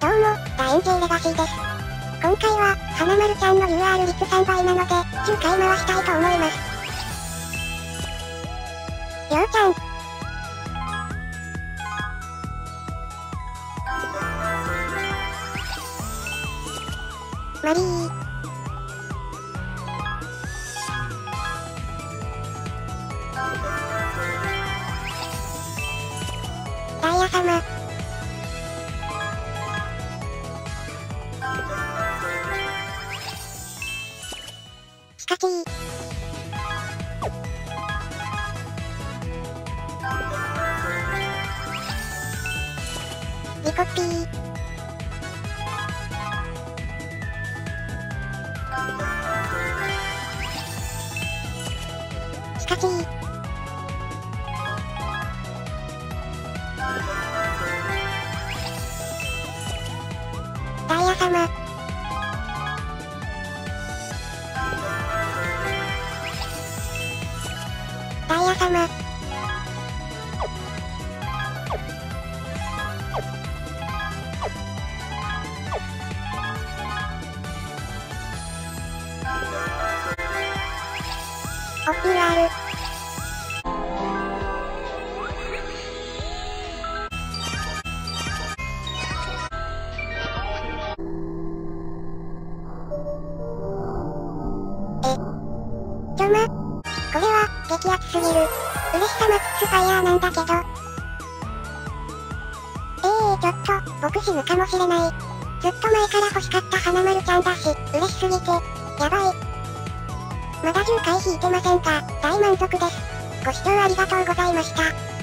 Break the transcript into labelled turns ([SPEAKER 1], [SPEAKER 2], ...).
[SPEAKER 1] どうも、ダエンジェレガシーです。今回は、花丸ちゃんの UR 率3倍なので、9回回したいと思います。りょうちゃん。マリー。スカチー。リコピー。スカチー。ダイヤ様。ダイヤ様。オピー R。え。ちょま。激アツすぎる。嬉しさマックスファイヤーなんだけど。ええー、ちょっと、僕死ぬかもしれない。ずっと前から欲しかった花丸ちゃんだし、嬉しすぎて。やばい。まだ10回引いてませんが、大満足です。ご視聴ありがとうございました。